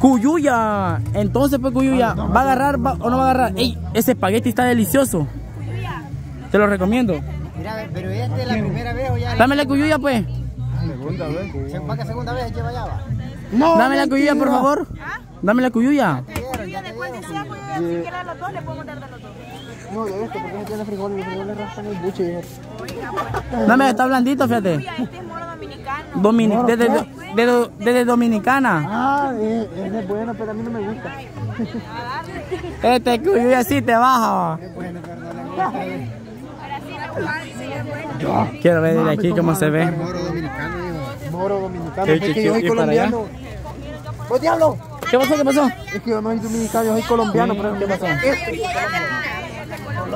Cuyuya. Entonces, pues, Cuyuya, ¿va a agarrar va- o no va a agarrar? Ey, ese espagueti está delicioso. Te lo recomiendo. Mira, pero esta es la primera vez o ya Dame la Cuyuya, pues. segunda vez. ¿Va que segunda vez lleva ya va? No, Dame la Cuyuya, por favor. Dame la Cuyuya. No, de esto, porque no tiene frijoles, los frijoles raspan el buche. Dame, está blandito, fíjate. Este es moro dominicano. Domini- desde, desde- Dominicana. Ah, es, ese es bueno, pero a mí no me gusta. Este Cuyuya sí te baja. Quiero ver de aquí cómo se ve. Moro dominicano, dijo. Moro dominicano, es que yo soy colombiano. ¡Oh, diablo! ¿Qué pasó? ¿Qué pasó? Es que yo no soy dominicano, yo soy colombiano, pero ¿qué pasó?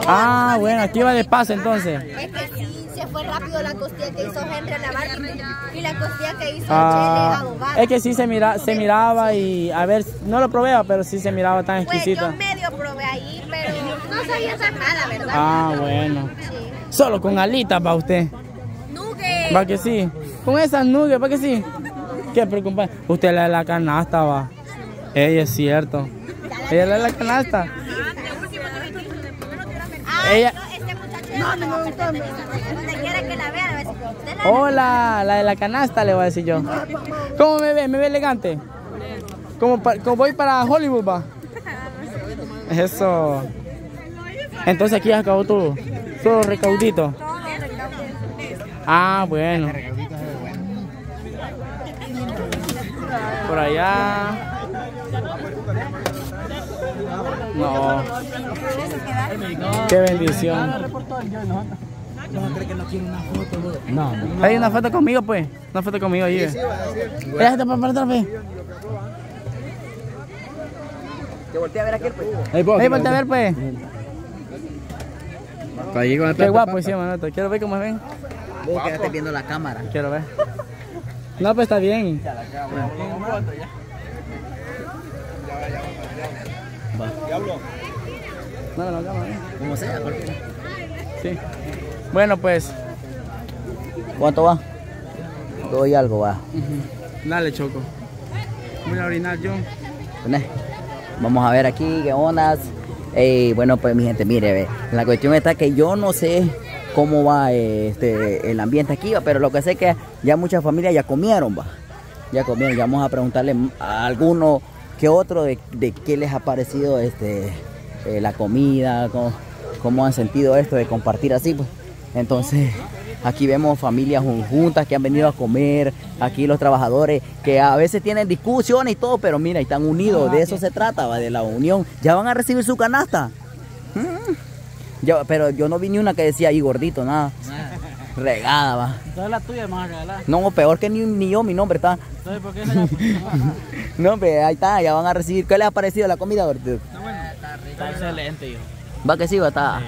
Ah, bueno, aquí va de paso entonces. Es que sí, se fue rápido la costilla que hizo Henry a la y la costilla que hizo Ah, Chele abogada. es que sí se mira, se miraba y a ver, no lo probé, pero sí se miraba tan Pues yo exquisita. medio probé ahí, pero no sabía tan mala, ¿verdad? Ah, bueno. Sí. Solo con alitas para usted. Nugget. Va que sí. Con esas nubes, va que sí. Qué preocupa. Usted le da la canasta, va. Ella es cierto. Ella le da la canasta. Ah, Ella- no, no, no, quiere que la vea, Hola, la de la canasta le voy a decir yo. ¿Cómo me ve? ¿Me ve elegante? Como, voy para Hollywood, va. Eso. Entonces aquí acabó todo. Todo recaudito. Ah, bueno. Por allá. No. Qué bendición. No, Hay una foto conmigo, pues. Una foto conmigo ahí. eh. Ella se te para otra vez. Te volteé a ver aquel, pues. Ahí, ponte a ver, pues. Con el Qué guapo hicimos, ¿no? Quiero ver cómo ven. Vos quedaste viendo la cámara. Quiero ver. No, pues está bien. No, no, cámara. Como sea, cualquiera. Sí. Bueno, pues. ¿Cuánto va? Doy algo, va. Dale, Choco. Voy a orinar yo. Vamos a ver aquí qué ondas. Ey, bueno, pues mi gente, mire, ve, la cuestión está que yo no sé cómo va este, el ambiente aquí, va, pero lo que sé es que ya muchas familias ya comieron, va. Ya comieron, ya vamos a preguntarle a alguno que otro de, de qué les ha parecido este, eh, la comida, cómo, cómo han sentido esto de compartir así, pues. Entonces, aquí vemos familias jun- juntas que han venido a comer, aquí los trabajadores que a veces tienen discusiones y todo, pero mira, están unidos, de eso se trata, va, de la unión. Ya van a recibir su canasta. Mm. Yo- pero yo no vi ni una que decía ahí gordito, nada. Regada, va. Entonces la tuya más regalar. No, peor que ni, ni yo, mi nombre está. Entonces, ¿por qué la No, hombre, ahí está, ya van a recibir. ¿Qué les ha parecido la comida, gordito? Está excelente, hijo. Va que sí, va, está.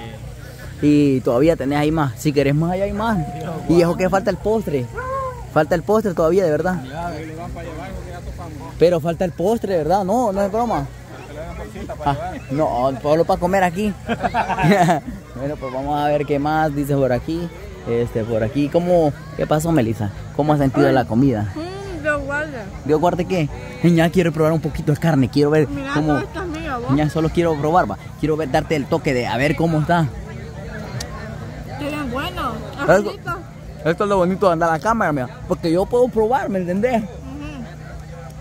Y todavía tenés ahí más. Si querés más, allá hay más. Y eso que falta el postre. Falta el postre todavía, de verdad. Pero falta el postre, de verdad. No, no es broma. Ah, no, solo para comer aquí. bueno, pues vamos a ver qué más dice por aquí. Este, por aquí. ¿Cómo, ¿Qué pasó, Melissa? ¿Cómo has sentido la comida? Mmm, lo guarda. ¿Dios guarde qué? Ya quiero probar un poquito de carne. Quiero ver Mira, cómo... todo esto es mío, vos. Ya solo quiero probar, va. Quiero ver, darte el toque de a ver cómo está. Bueno. Esto es lo bonito de andar a la cámara, mira. Porque yo puedo probar, ¿me entendés?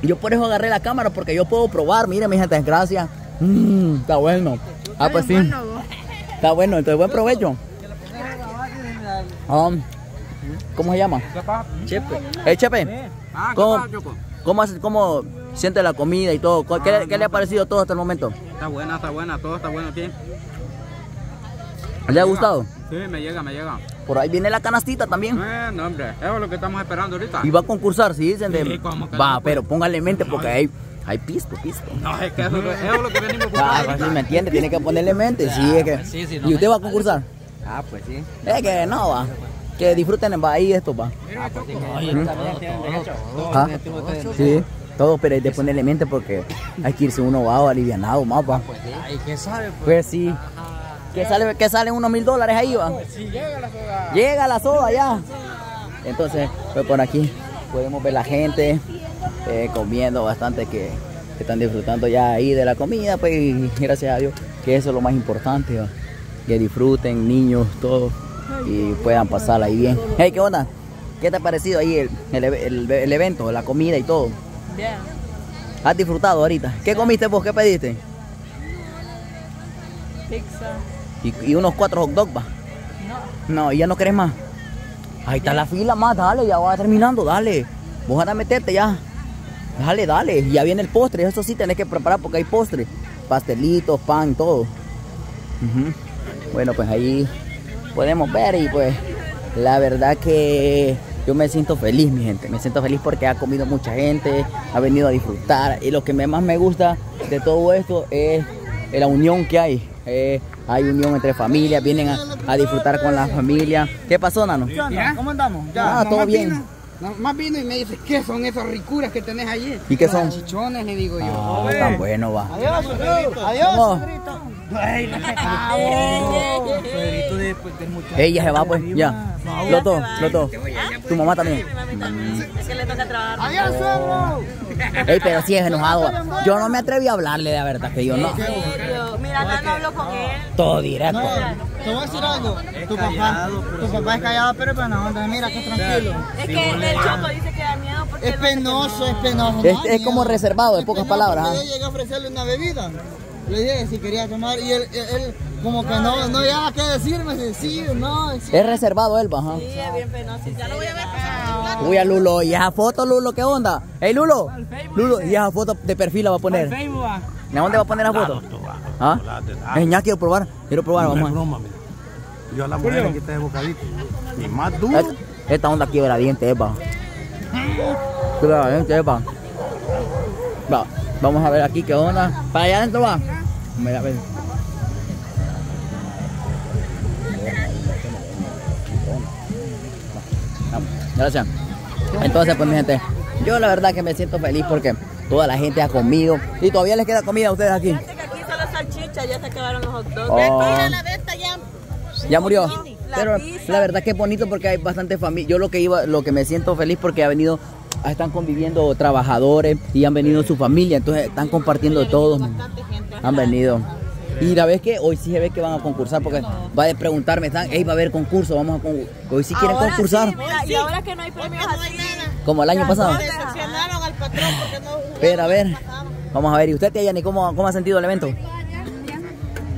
Yo por eso agarré la cámara, porque yo puedo probar. Mira, mi gente, gracias. Mm, está bueno. Ah, pues sí. Bueno. Está bueno, entonces buen provecho. Um, ¿Cómo se llama? Chepe. Eh, Chepe. ¿Cómo, cómo, hace- cómo siente la comida y todo? ¿Qué, qué le ha parecido todo hasta el momento? Está buena, está buena, todo está bueno aquí. ¿Le ha gustado? Sí, me llega, me llega. Por ahí viene la canastita también. Eh, no, hombre, eso es lo que estamos esperando ahorita. Y va a concursar, si dicen de... Sí, ¿cómo que Va, no? pero póngale en mente porque hay, hay pisto, pisto. No, es que eso, es lo- eso es lo que venimos Ah, buscando. pues sí, me entiende, tiene que ponerle en mente. Sí, es que... sí, sí, no ¿Y usted va a concursar? Ah, pues sí. Es que no, va. Que disfruten va ahí esto, va. Ah, Sí, todo, pero hay de ponerle en mente porque hay que irse uno va alivianado más, va. Ay, ¿qué sabe? Pues sí. Que sale, que sale unos mil dólares ahí, va. Sí, llega la soda. Llega la soda ya. Entonces, pues por aquí podemos ver la gente eh, comiendo bastante que, que están disfrutando ya ahí de la comida, pues y gracias a Dios que eso es lo más importante, ¿va? Que disfruten niños, todos y puedan pasarla ahí bien. Hey, ¿qué onda? ¿Qué te ha parecido ahí el, el, el- el evento, la comida y todo? Bien. ¿Has disfrutado ahorita? ¿Qué comiste vos? ¿Qué pediste? Pizza. Y, y unos cuatro hot dogs, va. No, ¿y ya no querés más? Ahí está la fila más, dale, ya va terminando, dale. Vos a meterte ya. Dale, dale. Ya viene el postre, eso sí tenés que preparar porque hay postre. Pastelitos, pan, todo. Ujú. Bueno, pues ahí podemos ver y pues la verdad que yo me siento feliz, mi gente. Me siento feliz porque ha comido mucha gente, ha venido a disfrutar. Y lo que más me gusta de todo esto es la unión que hay. Eh, hay unión entre familias, vienen a, a disfrutar con la familia. ¿Qué pasó, Nano? ¿Cómo andamos? Ah, todo bien. Más vino y me dice, ¿qué son esas ricuras que tenés allí? ¿Y qué son? Chichones, le digo yo. Ah, tan bueno va. Adiós. Adiós, ¿Cómo? Ella se va pues, ya. Los dos, los dos. Tu mamá también. Es que le toca trabajar. Adiós, suegro. Ey, pero sí es enojado. Yo no me atreví a hablarle, de verdad, que yo no. Mira, Nano habló con él. Todo directo. Te voy a decir algo. Tu papá, tu papá es callado, pero es no, mira que tranquilo. Es que el Choco dice que da miedo porque Es no penoso, es penoso. Es, no, es como reservado, en pocas palabras. Yo llegué a ofrecerle una bebida. Le dije si quería tomar y él, él, como que no, no había qué decirme, si sí o no. sí. Es reservado él, va, ajá. Sí, es bien penoso. Ya lo voy a ver. Uy, a Lulo. ¿Y esa foto, Lulo? ¿Qué onda? Ey, Lulo. Lulo, ¿y esa foto de perfil la va a poner? ¿De dónde va a poner la foto? ¿Ah? Ya quiero probar. Quiero probar, No es vamos. broma, mira. Yo a la mujer le quité de bocadito. Y más duro. Esta, esta onda quiebra dientes, epa. Quiebra dientes, epa. Va, vamos a ver aquí qué onda. Para allá adentro va. Mira. Vamos, Gracias. Entonces, pues mi gente, yo la verdad que me siento feliz porque toda la gente ha comido y todavía les queda comida a ustedes aquí. Fíjate que aquí solo salchicha, ya se acabaron los hot dogs. Oh. Mira la venta ya. Ya murió. La Pero pizza. la verdad que es bonito porque hay bastante familia. Yo lo que iba, lo que me siento feliz porque ha venido, están conviviendo trabajadores y han venido su familia, entonces están compartiendo todos. Han venido. Y la vez que hoy sí se ve que van a concursar porque va a preguntarme, están, "Ey, va a haber concurso, vamos a con- hoy sí quieren Ahora concursar, sí, mira, y ahora que no hay premios así. como el año pasado. Decepcionaron al patrón porque no Pero a ver, vamos a ver, ¿y usted, tía Yani, cómo, cómo ha sentido el evento?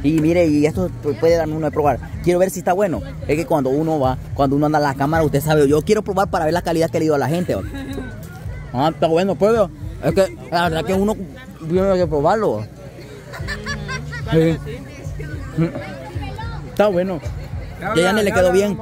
Y mire, y esto pu- puede darme uno de probar. Quiero ver si está bueno. Es que cuando uno va, cuando uno anda a la cámara, usted sabe, yo quiero probar para ver la calidad que le dio a la gente. Ah, está bueno, puedo. Es que la verdad que uno tiene que probarlo. Sí. Está bueno. Que ya ni le quedó bien.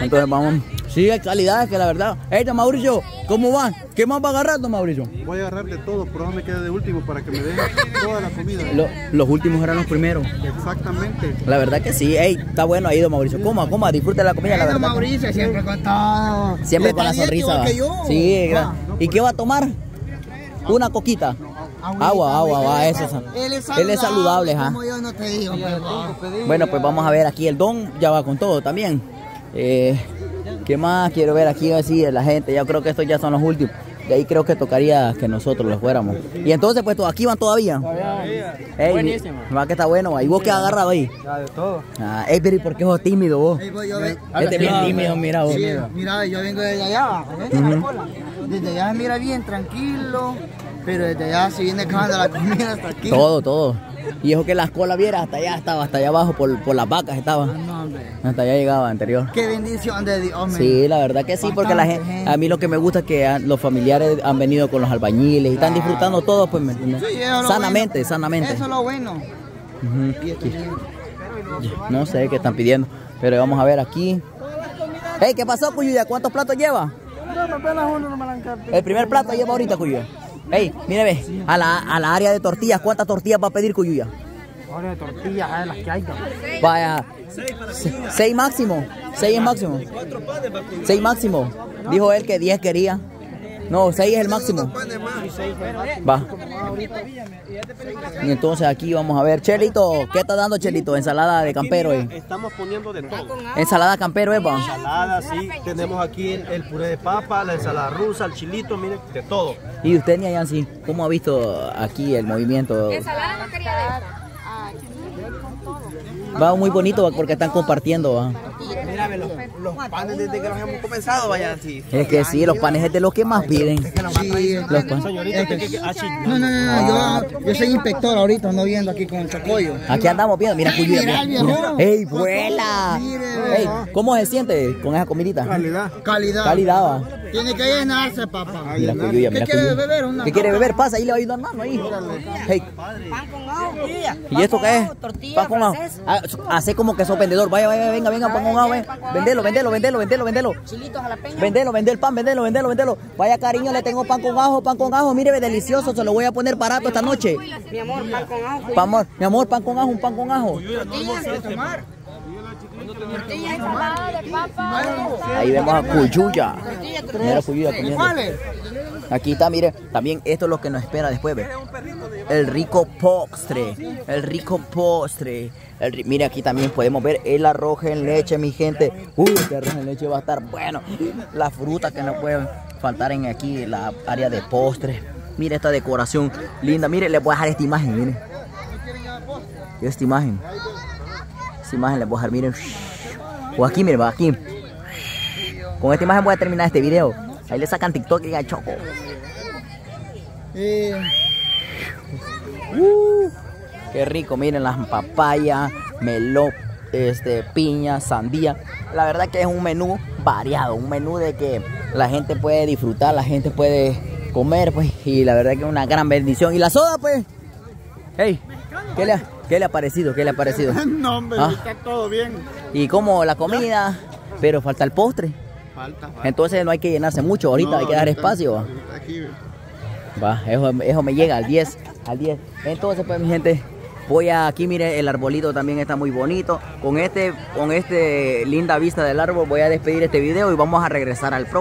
Entonces vamos. Sí, hay calidad, que la verdad. Ey, don Mauricio, ¿cómo va? ¿Qué más va a agarrar, don Mauricio? Voy a agarrar de todo, pero no me quede de último para que me den toda la comida. Lo- los últimos eran los primeros. Exactamente. La verdad que sí. Ey, está bueno ahí, don Mauricio. Coma, coma, disfrute la comida, la verdad. Mauricio, siempre con todo. Siempre con la sonrisa. que yo. Sí, Va. gra- ¿y qué va a tomar? Una coquita. Agua, agua, va, eso. Él es Él es saludable. Como yo no te digo, pues. Bueno, pues vamos a ver aquí el don, ya va con todo también. Eh, ¿Qué más quiero ver aquí así de la gente? Ya creo que estos ya son los últimos. De ahí creo que tocaría que nosotros los fuéramos. Y entonces, pues aquí van todavía. Ey, Buenísimo. Va que está bueno. ¿Y vos qué has agarrado ahí? Ya, de todo. Ah, ey, pero ¿y por qué sos tímido vos? Ey, pues, yo Este es bien tímido, mira vos. Sí, mira, yo vengo desde allá, ¿ves? La cola. Desde allá se mira bien tranquilo, pero desde allá se viene acabando la comida hasta aquí. Todo, todo. Y eso que las colas viera hasta allá estaba, hasta allá abajo por, por las vacas estaba. No, hombre. Hasta allá llegaba anterior. Qué bendición de Dios, hombre. Sí, la verdad que sí, porque la gente, gente. a mí lo que me gusta es que han- los familiares han venido con los albañiles y están disfrutando todos, pues, ¿me entiendes? Sí, sanamente, bueno. sanamente. Eso es lo bueno. Ujú. Y este- No sé qué están pidiendo, pero vamos a ver aquí. Hey, ¿qué pasó, Cuyuya? ¿Cuántos platos lleva? El primer plato lleva ahorita, Cuyuya. Hey, mire, ve, a la, a la área de tortillas, ¿cuántas tortillas va a pedir Cuyuya? Ahora de tortillas, a las que hay. Vaya, se- seis máximo, seis es máximo. Seis máximo. Dijo él que diez quería. No, 6 es el máximo. Va. Y entonces aquí vamos a ver. Chelito, ¿qué está dando Chelito? Ensalada de campero, eh. Estamos poniendo de todo. Ensalada campero, eh, pa. Ensalada, sí. Tenemos aquí el, el puré de papa, la ensalada rusa, el chilito, miren, de todo. Y usted, Yancy, ¿cómo ha visto aquí el movimiento? Ensalada no quería de Va muy bonito va, porque están compartiendo. va. Los, panes desde que los hemos comenzado, vaya así. Es que sí, los panes es de los que más piden. Sí, Los panes. Ah. No, no, no, no, yo, yo soy inspector ahorita, ando viendo aquí con el chocollo. Aquí andamos viendo, mira, Cuyuya, Mira, mira. viejo. ¡Ey, vuela! Ey, ¿cómo se siente con esa comidita? Calidad. Calidad. Calidad, va. Tiene que llenarse, papá. Mira, ¿Qué quiere beber? Una ¿Qué quiere beber? Pasa, ahí le va a ayudar mano ahí. Hey, Pan con ajo. ¿y esto qué es? tortilla Pan con. Ah, Hace como que sos vendedor. Vaya, vaya, venga, venga, pan con ajo, ven. Vendelo, vendelo, vendelo, vendelo, vendelo. Chilitos jalapeños. Vendelo, vendelo el pan, vendelo, vendelo, vendelo. Vaya cariño, le tengo pan con ajo, pan con ajo. Mire, ve, delicioso, se lo voy a poner barato esta noche. Mi amor, pan con ajo. Mi amor, pan con ajo, un pan con ajo. papa. Ahí vemos a Cuyuya. Mira Cuyuya comiendo. Aquí está, mire, también esto es lo que nos espera después, ve. El rico postre, el rico postre. El mire, aquí también podemos ver el arroz en leche, mi gente. Uy, este arroz en leche va a estar bueno. La fruta que no puede faltar en aquí, la área de postre. Mire esta decoración linda. Mire, les voy a dejar esta imagen, mire. Esta imagen. Esta imagen les voy a dejar, miren. O aquí, miren, va aquí. Con esta imagen voy a terminar este video. Ahí le sacan TikTok y a Choco. Eh, Qué rico, miren las papayas, melón, este, piña, sandía. La verdad que es un menú variado, un menú de que la gente puede disfrutar, la gente puede comer, pues, y la verdad que es una gran bendición. ¿Y la soda, pues? Hey, ¿qué le ha, qué le ha parecido? ¿Qué le ha parecido? No, hombre, Ah. está todo bien. Y como la comida, pero falta el postre. Falta, falta. Entonces no hay que llenarse mucho, ahorita No, hay que dar ahorita- espacio. Aquí, Va, eso, eso me llega al 10, al 10. Entonces, pues mi gente, voy a aquí, mire, el arbolito también está muy bonito. Con este, con este linda vista del árbol voy a despedir este video y vamos a regresar al próximo.